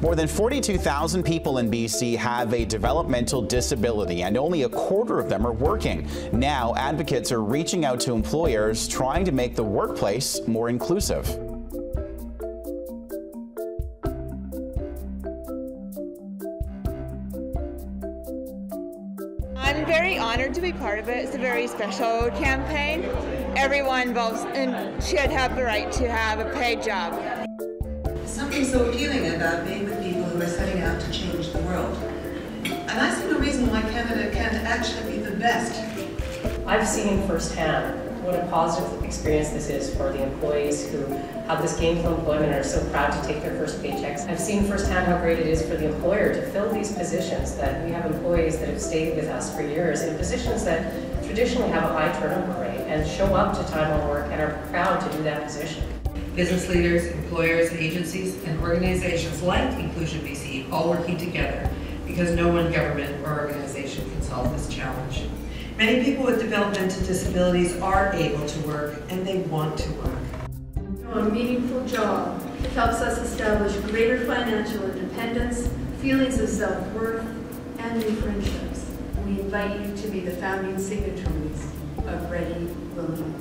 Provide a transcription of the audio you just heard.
More than 42,000 people in BC have a developmental disability, and only a quarter of them are working. Now, advocates are reaching out to employers trying to make the workplace more inclusive. I'm very honored to be part of it. It's a very special campaign. Everyone involved should have the right to have a paid job. Something so appealing about being with people who are setting out to change the world. And I see no reason why Canada can't actually be the best. I've seen firsthand what a positive experience this is for the employees who have this gainful employment and are so proud to take their first paychecks. I've seen firsthand how great it is for the employer to fill these positions that we have employees that have stayed with us for years in positions that traditionally have a high turnover rate and show up to time on work and are proud to do that position. Business leaders, employers, agencies, and organizations like Inclusion BC all working together because no one government or organization can solve this challenge. Many people with developmental disabilities are able to work and they want to work. A meaningful job helps us establish greater financial independence, feelings of self-worth, and new friendships. We invite you to be the founding signatories of Ready, Willing,